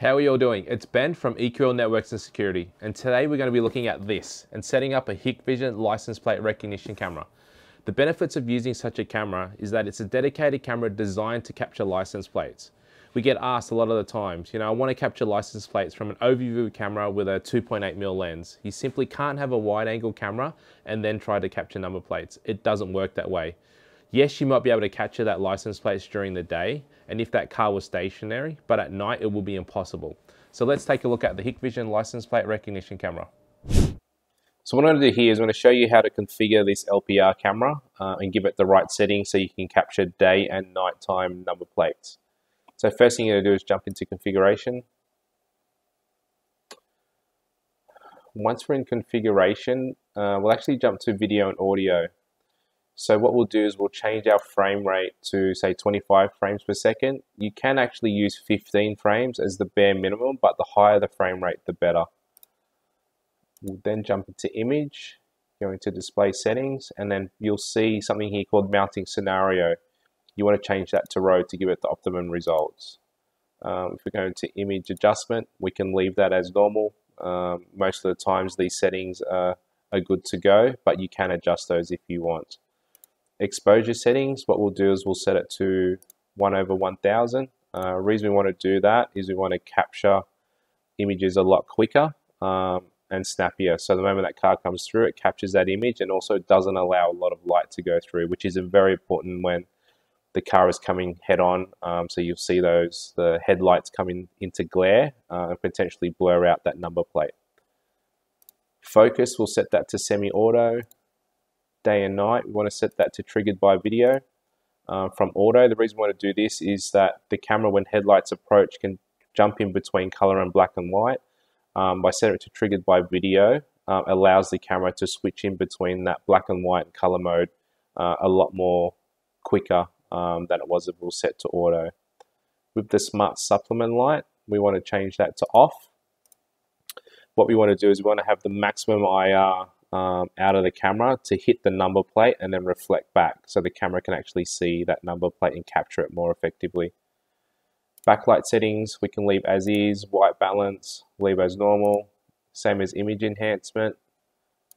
How are you all doing? It's Ben from EQL Networks and Security, and today we're going to be looking at this and setting up a Hikvision license plate recognition camera. The benefits of using such a camera is that it's a dedicated camera designed to capture license plates. We get asked a lot of the times, you know, I want to capture license plates from an overview camera with a 2.8mm lens. You simply can't have a wide angle camera and then try to capture number plates. It doesn't work that way. Yes, you might be able to capture that license plates during the day, and if that car was stationary, but at night it will be impossible. So let's take a look at the Hikvision license plate recognition camera. So what I'm going to do here is I'm going to show you how to configure this LPR camera uh, and give it the right settings so you can capture day and nighttime number plates. So first thing you're going to do is jump into configuration. Once we're in configuration, uh, we'll actually jump to video and audio. So what we'll do is we'll change our frame rate to say 25 frames per second. You can actually use 15 frames as the bare minimum, but the higher the frame rate, the better. We'll then jump into image, go into display settings, and then you'll see something here called mounting scenario. You want to change that to RAW to give it the optimum results. Um, if we go into image adjustment, we can leave that as normal. Um, most of the times these settings are, are good to go, but you can adjust those if you want exposure settings, what we'll do is we'll set it to 1 over 1000. Uh, reason we want to do that is we want to capture images a lot quicker um, and snappier. So the moment that car comes through, it captures that image and also doesn't allow a lot of light to go through, which is very important when the car is coming head on. Um, so you'll see those, the headlights coming into glare uh, and potentially blur out that number plate. Focus, we'll set that to semi-auto day and night. We want to set that to triggered by video uh, from auto. The reason we want to do this is that the camera, when headlights approach, can jump in between color and black and white. Um, by setting it to triggered by video, uh, allows the camera to switch in between that black and white and color mode uh, a lot more quicker um, than it was if it was set to auto. With the smart supplement light, we want to change that to off. What we want to do is we want to have the maximum IR um, out of the camera to hit the number plate and then reflect back so the camera can actually see that number plate and capture it more effectively. Backlight settings we can leave as is, white balance, leave as normal, same as image enhancement.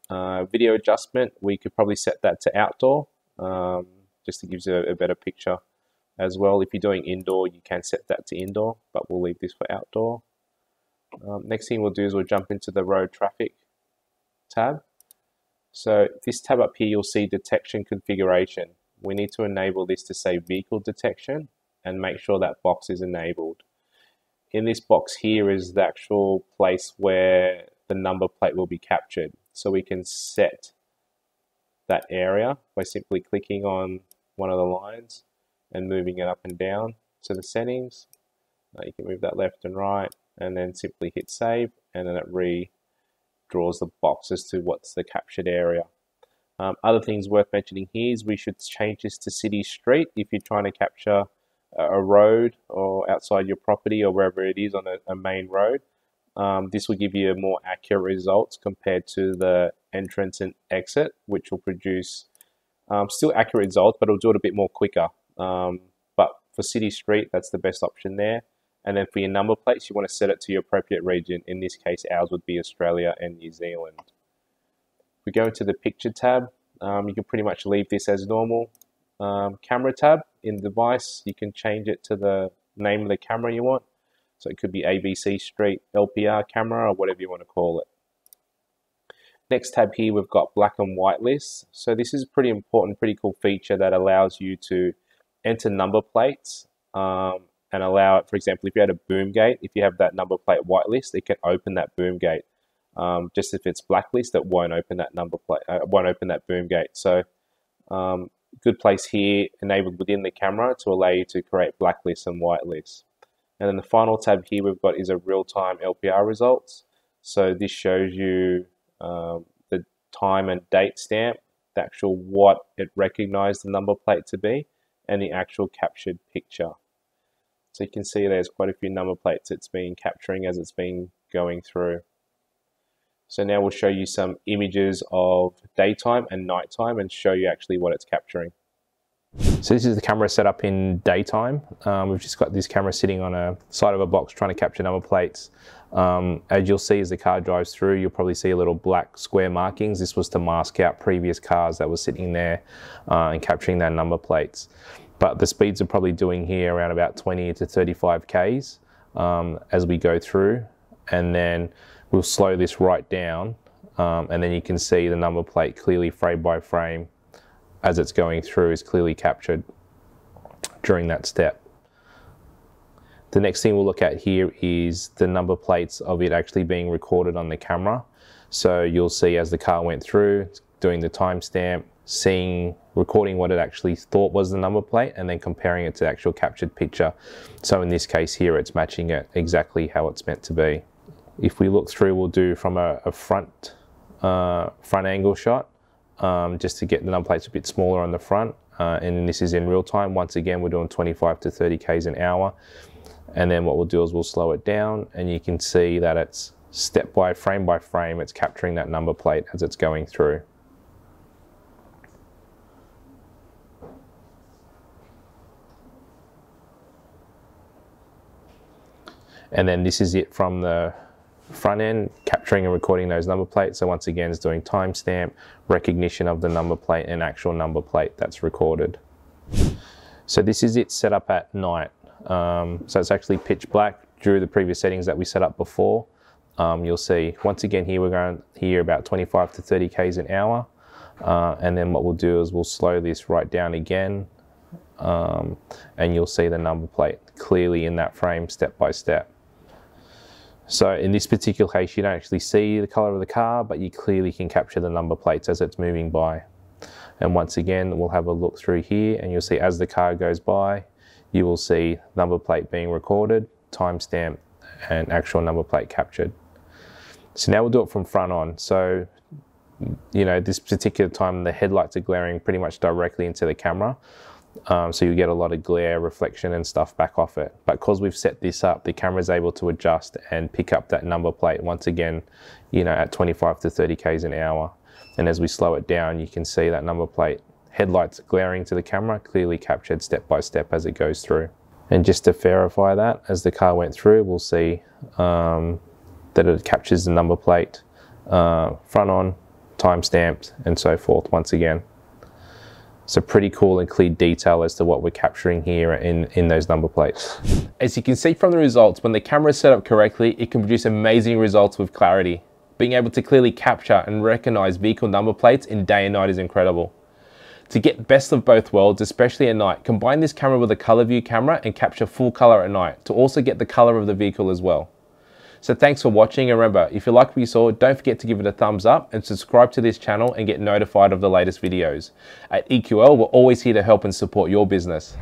Uh, video adjustment, we could probably set that to outdoor um, just to give you a, a better picture as well. If you're doing indoor, you can set that to indoor, but we'll leave this for outdoor. Um, next thing we'll do is we'll jump into the road traffic tab. So this tab up here, you'll see detection configuration. We need to enable this to say vehicle detection and make sure that box is enabled. In this box here is the actual place where the number plate will be captured. So we can set that area by simply clicking on one of the lines and moving it up and down to the settings. Uh, you can move that left and right and then simply hit save and then it re draws the box as to what's the captured area. Um, other things worth mentioning here is we should change this to city street if you're trying to capture a road or outside your property or wherever it is on a, a main road. Um, this will give you a more accurate results compared to the entrance and exit, which will produce um, still accurate results, but it'll do it a bit more quicker. Um, but for city street, that's the best option there. And then for your number plates, you want to set it to your appropriate region. In this case, ours would be Australia and New Zealand. If we go into the picture tab, um, you can pretty much leave this as normal. Um, camera tab in device, you can change it to the name of the camera you want. So it could be ABC Street LPR camera or whatever you want to call it. Next tab here, we've got black and white lists. So this is a pretty important, pretty cool feature that allows you to enter number plates um, and allow it, for example, if you had a boom gate, if you have that number plate whitelist, it can open that boom gate. Um, just if it's blacklist, it won't open that number plate, uh, won't open that boom gate. So um, good place here enabled within the camera to allow you to create blacklist and whitelist. And then the final tab here we've got is a real-time LPR results. So this shows you um, the time and date stamp, the actual what it recognized the number plate to be, and the actual captured picture. So you can see there's quite a few number plates it's been capturing as it's been going through. So now we'll show you some images of daytime and nighttime and show you actually what it's capturing. So this is the camera set up in daytime. Um, we've just got this camera sitting on a side of a box trying to capture number plates. Um, as you'll see as the car drives through, you'll probably see a little black square markings. This was to mask out previous cars that were sitting there uh, and capturing their number plates. But the speeds are probably doing here around about 20 to 35 Ks um, as we go through. And then we'll slow this right down. Um, and then you can see the number plate clearly frame by frame as it's going through is clearly captured during that step. The next thing we'll look at here is the number plates of it actually being recorded on the camera. So you'll see as the car went through, doing the timestamp, seeing, recording what it actually thought was the number plate, and then comparing it to the actual captured picture. So in this case here, it's matching it exactly how it's meant to be. If we look through, we'll do from a, a front, uh, front angle shot, um, just to get the number plates a bit smaller on the front. Uh, and this is in real time. Once again, we're doing 25 to 30 Ks an hour. And then what we'll do is we'll slow it down and you can see that it's step by frame by frame, it's capturing that number plate as it's going through. And then this is it from the front end, capturing and recording those number plates. So once again, it's doing timestamp, recognition of the number plate and actual number plate that's recorded. So this is it set up at night. Um, so it's actually pitch black through the previous settings that we set up before. Um, you'll see, once again here, we're going here about 25 to 30 Ks an hour. Uh, and then what we'll do is we'll slow this right down again. Um, and you'll see the number plate clearly in that frame step by step. So in this particular case, you don't actually see the color of the car, but you clearly can capture the number plates as it's moving by. And once again, we'll have a look through here and you'll see as the car goes by, you will see number plate being recorded, timestamp, and actual number plate captured. So now we'll do it from front on. So, you know, this particular time the headlights are glaring pretty much directly into the camera. Um, so you get a lot of glare, reflection and stuff back off it. But because we've set this up, the camera is able to adjust and pick up that number plate once again, you know, at 25 to 30 Ks an hour. And as we slow it down, you can see that number plate headlights glaring to the camera, clearly captured step by step as it goes through. And just to verify that, as the car went through, we'll see um, that it captures the number plate, uh, front on, time stamped, and so forth once again. So pretty cool and clear detail as to what we're capturing here in, in those number plates. As you can see from the results, when the camera is set up correctly, it can produce amazing results with clarity. Being able to clearly capture and recognize vehicle number plates in day and night is incredible. To get best of both worlds, especially at night, combine this camera with a ColorVu camera and capture full color at night to also get the color of the vehicle as well. So thanks for watching and remember, if you like what you saw, don't forget to give it a thumbs up and subscribe to this channel and get notified of the latest videos. At EQL, we're always here to help and support your business.